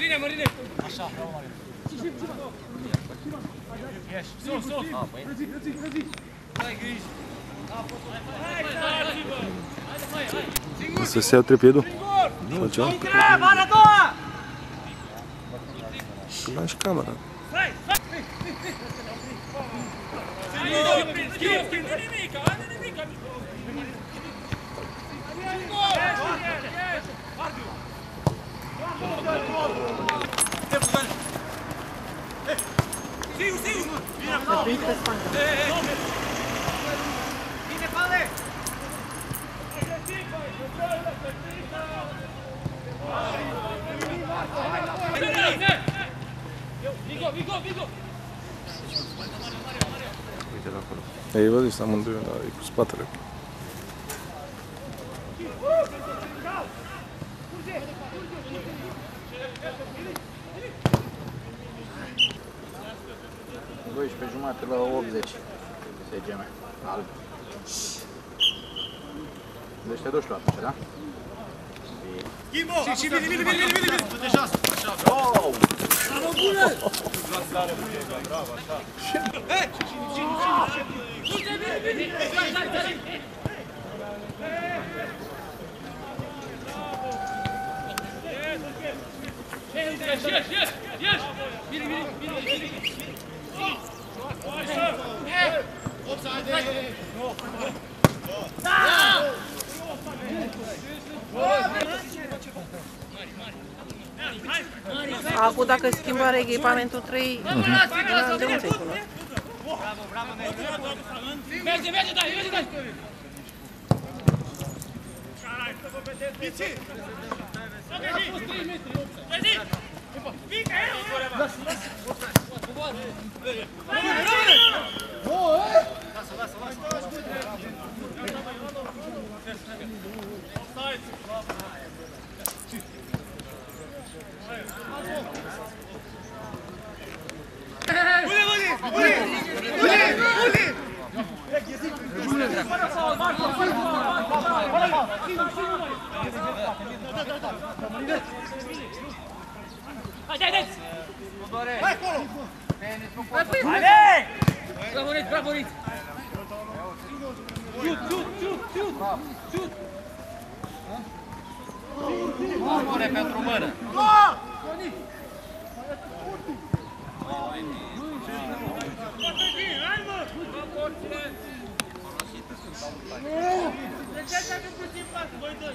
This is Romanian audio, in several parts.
Mărine, Mărine! Așa, bravo, Mario. Ieși, sus, sus! A, băi. Dai grijă! Să se ia trepiedul? Făcea? Mare a doua! Să lași camera. Schimb, schimb, schimb! Nu nimic, nu nimic! Siu, Ei, vedi šta mu daju na ikus patrek. 12 jumate la 80 CGM alb. Deci te duci tu atunci, da? Schimbo! Și, și, bine, bine, bine, bine, bine! Protejează! Așa, bravo! Bravo, bună! Lansare, bravo, așa! Hei! Bine, bine, bine! Dai, dai, dai! Ieși, ieși, ieși, ieși! Bine, bine, bine, bine! Acum dacă schimbă echipamentul 3, Bravo, de unde acolo? bravo, Merge, merge, dai, merge, dai! Hai, dai, dai! Hai acolo! Hai, Bravo, Rit, bravo, Rit! Ciut, ciut, ciut, ciut! Ciut! Amore pentru mână! Hai, mă! Treceți acum puțin pas, voi doi!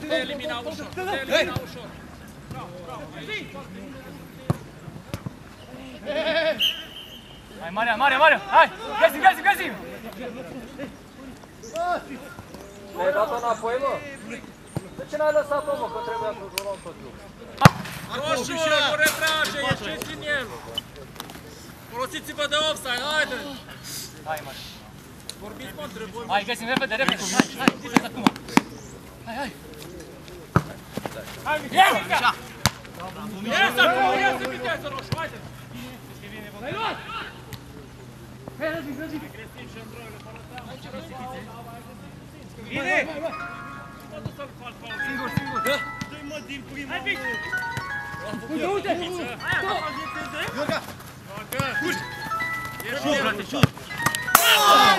Te elimina ușor, te elimina ușor. Hai, Maria, Maria, Maria, hai! Găsim, găsim, găsim! Mi-ai dat-o înapoi, mă? De ce n-ai lăsat-o, mă, că trebuia să o luăm tot eu? Roșu, cu retrage, ieșiți din el! Folosiți-vă de offside, haide! Hai, Maria. Vorbiți, mă, între voi. Hai, găsim, repede, repede! Hai, hai, defensa acum! Hai, hai! Hai, Mihail! Iese acum, iese viteză, roșu, haide! L-ai luat! Hai, răzi, răzi! Bine! Singur, singur! Dă-i mă din primul! Hai, Vic! Uite, uite! Ioga! Puși! Ești frate, șut! Hai,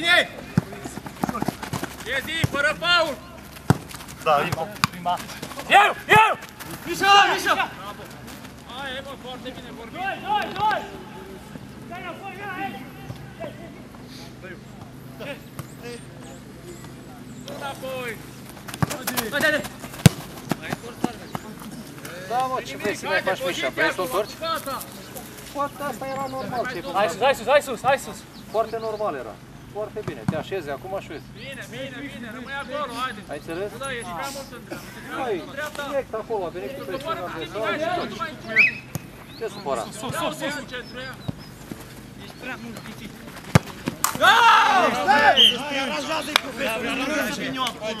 Bine! E zi, fără paul! Da, Prima. Eu, eu! Mișa, Mișa! Bravo! Hai, mă, foarte bine vorbim! Doi, doi, doi! Dai înapoi, hai! Înapoi! Hai, dai, dai! Da, mă, ce vrei să mai faci, Mișa? Vrei să o întorci? Gata! Foarte, asta era normal. ce Hai sus, hai sus, hai sus, hai sus! Foarte normal era. Foarte bine, te așezi acum și uiți. Bine, bine, bine, rămâi acolo, haide. Ai înțeles? Da, ești prea mult în dreapta. Hai, direct acolo, a venit cu presiunea adversară și tot. Ce supăra? Sus, sus, sus. Ești prea mult dificil. Da! Stai! Aranjează-i profesorul, nu răzi viniu acolo.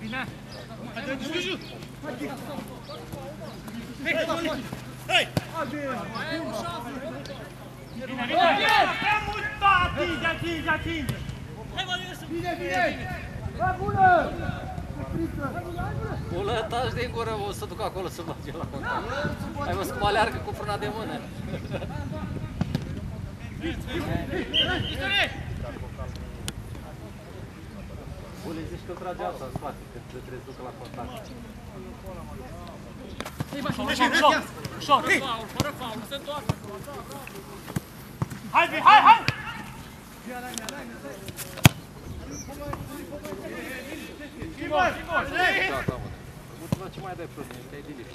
Bine! Bine! Bine! Bine! Bine! Bine! Lătași din gură, o să duc acolo să bage la contact. Ai văzut cum aleargă cu frâna de mână? Bule, zici că trage alta în spate, că trebuie să ducă la contact. Ușor, ușor, ușor. Fără faul, fără faul, se întoarce. Hai, Vei, hai, hai! Schimbă, schimbă, Gata, mă. Mulțumesc ce mai dai frâne, că ai delete.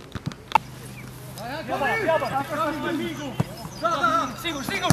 Sigur, sigur.